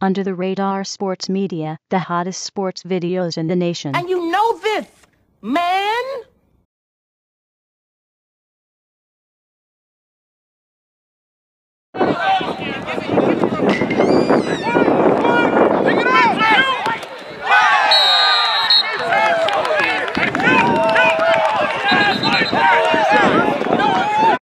Under the Radar Sports Media, the hottest sports videos in the nation. And you know this.